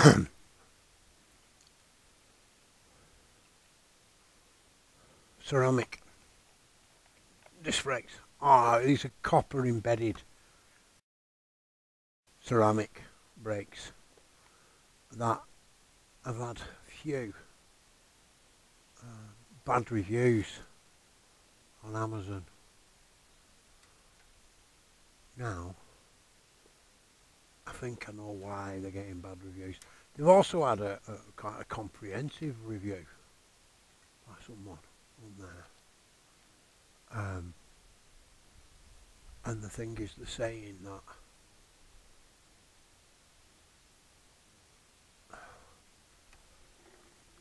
ceramic disc brakes. Ah, oh, these are copper embedded ceramic brakes that I've had few uh, bad reviews on Amazon. Now, think I know why they're getting bad reviews. They've also had a, a quite a comprehensive review by someone on there. Um, and the thing is, they're saying that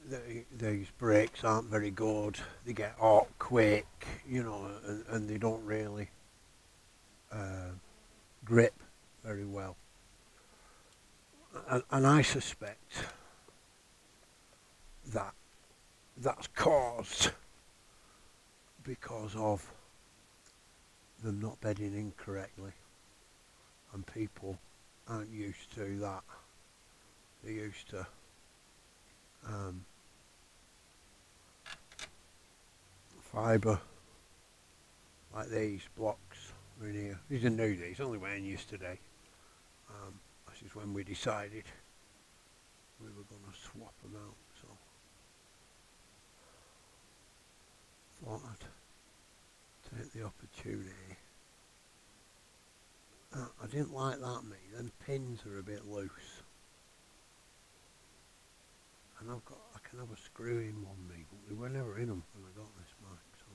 the, these brakes aren't very good. They get hot quick, you know, and, and they don't really uh, grip very well. And, I suspect that that's caused because of them not bedding in correctly and people aren't used to that. They're used to um, fibre like these blocks in here. These are new these, only went in yesterday. Um, is when we decided we were going to swap them out. So thought I'd take the opportunity. Uh, I didn't like that me. Them pins are a bit loose. And I've got, I can have a screw in one me, but we were never in them when I got this mic. So,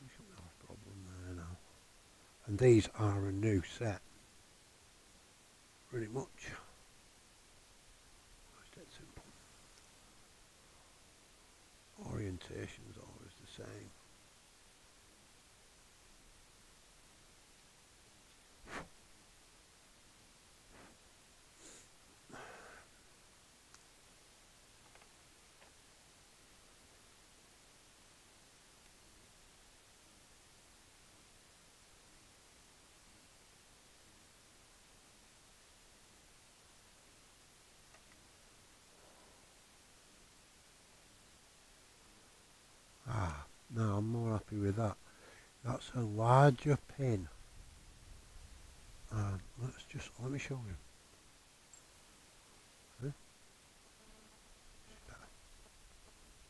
we shouldn't have a problem there now. And these are a new set. Pretty much. It's that simple. Always the same. No, I'm more happy with that. That's a larger pin. Um, let's just, let me show you.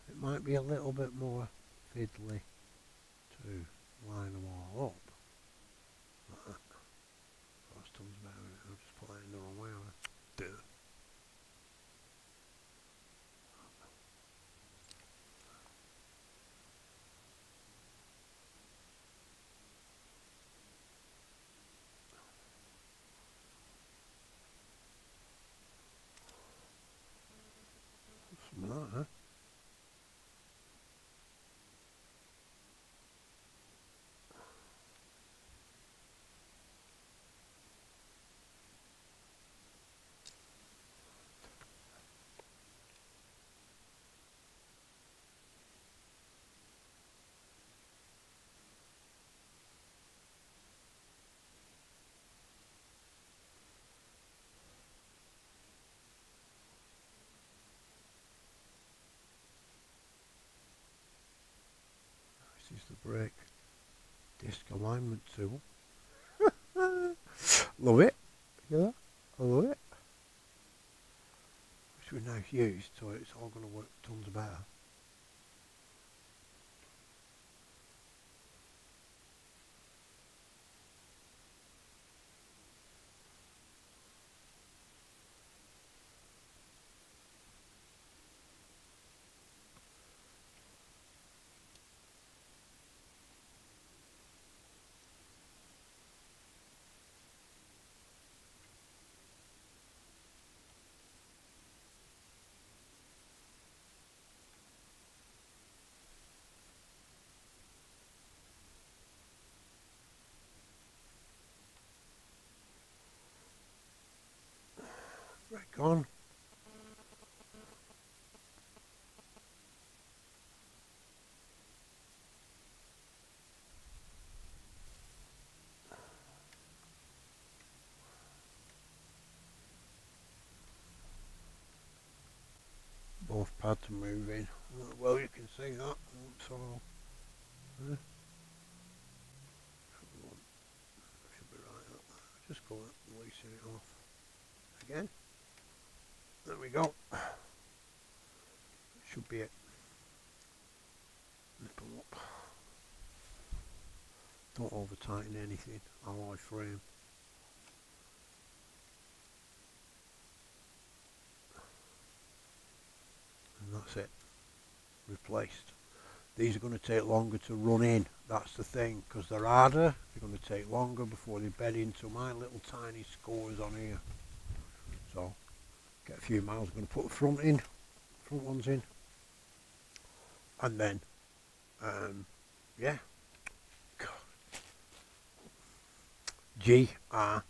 It might be a little bit more fiddly to line them all up. Like that. First one's better, I'll just put that in the wrong way. Do huh? The brake disc alignment tool. love it. Yeah, I love it. Which we've now used, so it's all going to work tons better. gone. Both pads are moving. Well, you can see that. So, Just go and loosen it off again. There we go. Should be it. Nipple up. Don't over tighten anything. Alloy frame. And that's it. Replaced. These are going to take longer to run in. That's the thing. Because they're harder. They're going to take longer before they bed into my little tiny scores on here. So, get a few miles. I'm going to put the front in. Front ones in. And then, um, yeah. G R